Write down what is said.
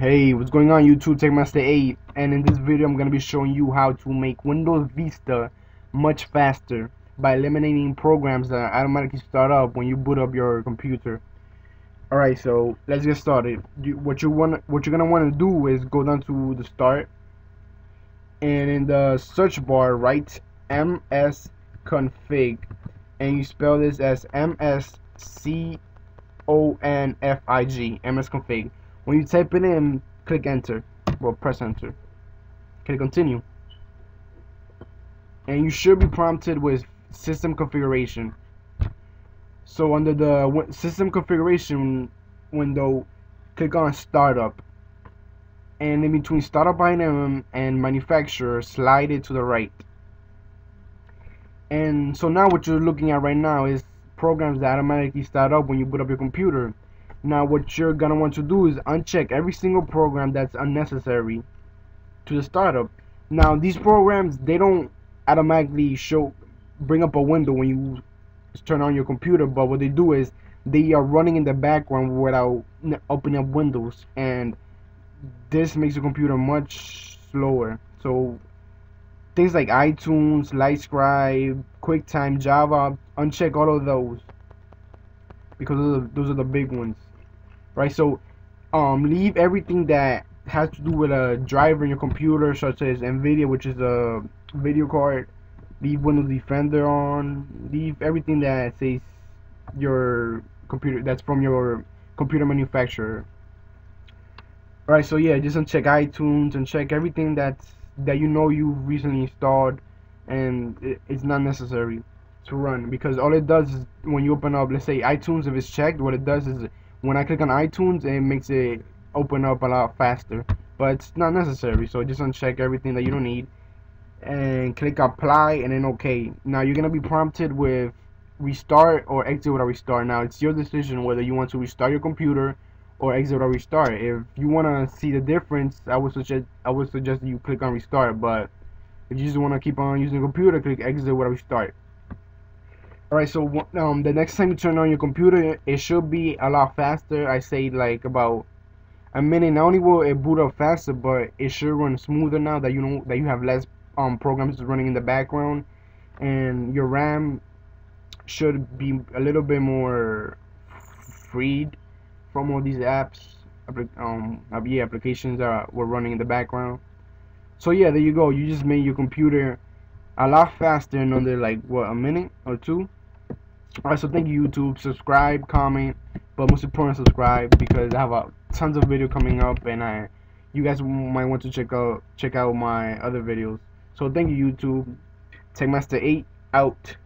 Hey, what's going on YouTube? Techmaster 8 and in this video I'm going to be showing you how to make Windows Vista much faster by eliminating programs that automatically start up when you boot up your computer. Alright, so let's get started. what you want what you're going to want to do is go down to the start and in the search bar write msconfig and you spell this as M S C O N F I G msconfig when you type it in, click enter. Well, press enter. Click continue. And you should be prompted with system configuration. So under the system configuration window, click on startup. And in between startup item and manufacturer, slide it to the right. And so now what you're looking at right now is programs that automatically start up when you boot up your computer. Now what you're gonna want to do is uncheck every single program that's unnecessary to the startup. Now these programs they don't automatically show bring up a window when you turn on your computer, but what they do is they are running in the background without opening up windows and this makes the computer much slower. So things like iTunes, LightScribe, QuickTime, Java, uncheck all of those because those are the big ones right? So um, leave everything that has to do with a driver in your computer, such as NVIDIA, which is a video card. Leave Windows Defender on. Leave everything that says your computer that's from your computer manufacturer. Alright, so yeah, just uncheck iTunes and check everything that's that you know you've recently installed, and it, it's not necessary to run because all it does is when you open up, let's say iTunes, if it's checked, what it does is when I click on iTunes, it makes it open up a lot faster. But it's not necessary, so just uncheck everything that you don't need and click apply and then OK. Now you're gonna be prompted with restart or exit without restart. Now it's your decision whether you want to restart your computer or exit without restart. If you wanna see the difference, I would suggest I would suggest you click on restart. But if you just wanna keep on using the computer, click exit without restart. Alright, so um, the next time you turn on your computer, it should be a lot faster. I say like about a minute. Not only will it boot up faster, but it should run smoother now that you know that you have less um programs running in the background, and your RAM should be a little bit more freed from all these apps, um, yeah, applications that were running in the background. So yeah, there you go. You just made your computer a lot faster in under like what a minute or two. Alright, so thank you YouTube. Subscribe, comment, but most important subscribe because I have a tons of video coming up and I you guys might want to check out check out my other videos. So thank you YouTube. Techmaster 8 out.